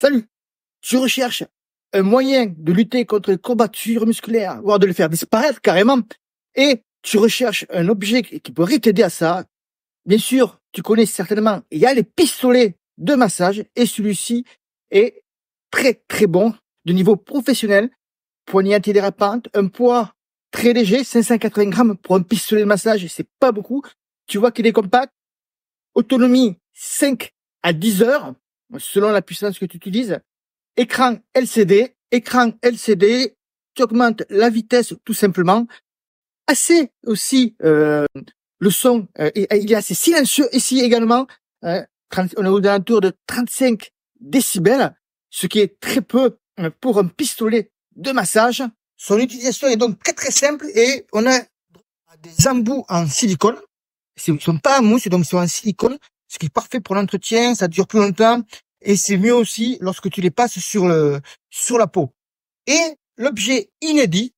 Salut Tu recherches un moyen de lutter contre les courbatures musculaires, voire de les faire disparaître carrément, et tu recherches un objet qui pourrait t'aider à ça. Bien sûr, tu connais certainement, il y a les pistolets de massage, et celui-ci est très très bon, de niveau professionnel, poignée antidérapante, un poids très léger, 580 grammes pour un pistolet de massage, c'est pas beaucoup. Tu vois qu'il est compact, autonomie 5 à 10 heures, selon la puissance que tu utilises. Écran LCD, écran LCD, tu augmentes la vitesse tout simplement. Assez aussi, euh, le son, euh, il est assez silencieux ici également. Hein, on est aux alentours de 35 décibels, ce qui est très peu euh, pour un pistolet de massage. Son utilisation est donc très très simple et on a des embouts en silicone. Ils sont pas en mousse, donc ils sont en silicone ce qui est parfait pour l'entretien, ça dure plus longtemps et c'est mieux aussi lorsque tu les passes sur le sur la peau. Et l'objet inédit,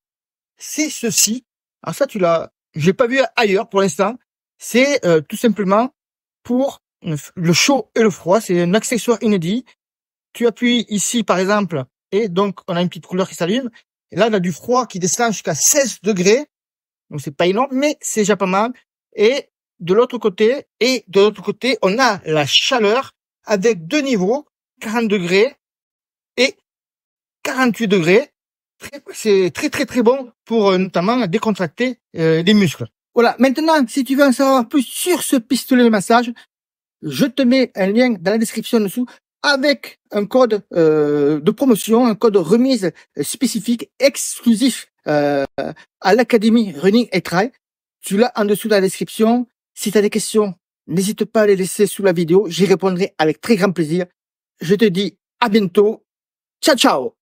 c'est ceci. Alors ça, tu l'as, j'ai pas vu ailleurs pour l'instant. C'est euh, tout simplement pour le chaud et le froid. C'est un accessoire inédit. Tu appuies ici, par exemple, et donc on a une petite couleur qui s'allume. Et là, on a du froid qui descend jusqu'à 16 degrés. Donc c'est pas énorme, mais c'est déjà pas mal. Et de l'autre côté, et de l'autre côté, on a la chaleur avec deux niveaux, 40 degrés et 48 degrés. C'est très très très bon pour euh, notamment décontracter euh, les muscles. Voilà, maintenant, si tu veux en savoir plus sur ce pistolet de massage, je te mets un lien dans la description dessous avec un code euh, de promotion, un code de remise spécifique exclusif à l'Académie Running et Trail. Tu l'as en dessous dans la description. Si tu as des questions, n'hésite pas à les laisser sous la vidéo. J'y répondrai avec très grand plaisir. Je te dis à bientôt. Ciao, ciao